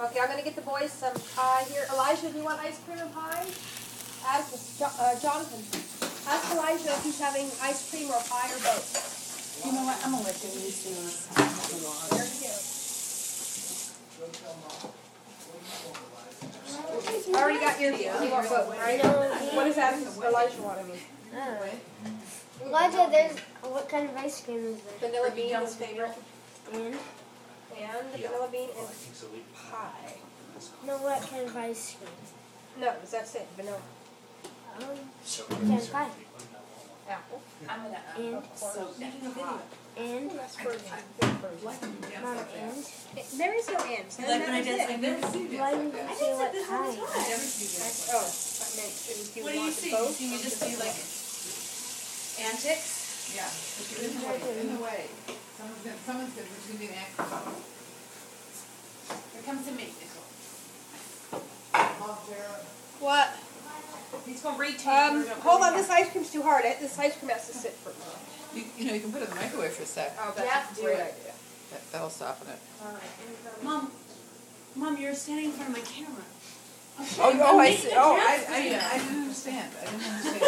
Okay, I'm gonna get the boys some pie here. Elijah, do you want ice cream and pie? Ask Jo- uh, Jonathan. Ask Elijah if he's having ice cream or pie or both. You know what? I'm gonna let them use these. There you go. I already got your. You want both, right? What does that Elijah want? I mean, Oh. Elijah, there's what kind of ice cream is there? vanilla bean is favorite, And and vanilla bean and pie. no, what kind of ice cream? No, that's it. Vanilla. Um, what kind pie? Apple. I'm gonna, And uh, so, making a video. and That's for not an and. There is no end. You like when I dance like this? Why didn't you say what pie? Oh, I meant if you What do you see? both. Do you just see like antics? Yeah, but you're in the way, in the way. Someone's gonna, someone's gonna, there's gonna be an accident. Here comes the meat. What? He's gonna read to you. Um, hold on. This ice cream's too hard. This ice cream has to sit for me. You, you know, you can put it in the microwave for a sec. Oh, Yeah, that's a great it. idea. That, that'll soften it. All right. Mom, Mom, you're standing in front of my camera. Oh, oh, I see, oh, I, I, I didn't understand, I didn't understand.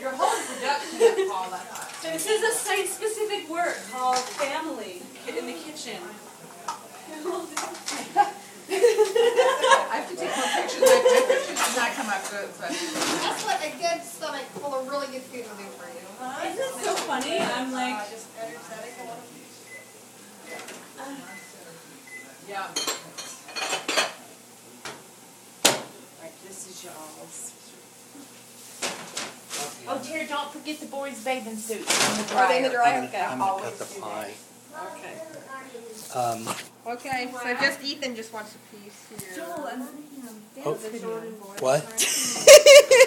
Your whole introduction, Paul, I thought. This is a site-specific word called family in the kitchen. I have to take more pictures, my, my pictures did not good, so. That's what a good stomach full of really good food will do for you. Isn't it so funny? I'm like, Uh, just energetic and wonderful. Yeah. Right, this is y'all's. Oh, Terry, don't forget the boys' bathing suits in the Are they in the dryer. dryer? I'm Okay. gonna, I'm gonna cut the pie. Okay. Um, Okay, so just Ethan just wants a piece here. Joel, I'm thinking of Oh. the Jordan boys. what?